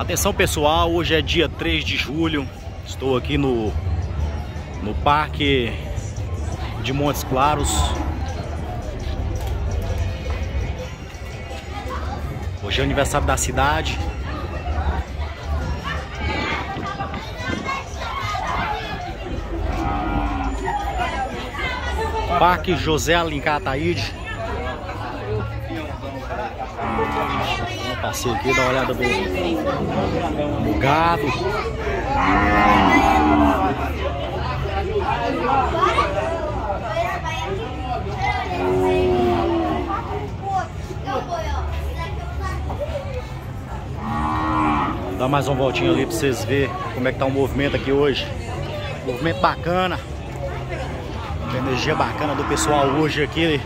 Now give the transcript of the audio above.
Atenção pessoal, hoje é dia 3 de julho. Estou aqui no, no Parque de Montes Claros. Hoje é aniversário da cidade. Parque José Alencar Ataíde. Passeio aqui, dar uma olhada do, do. Dá mais uma voltinha ali pra vocês verem como é que tá o movimento aqui hoje. Movimento bacana. Energia bacana do pessoal hoje aqui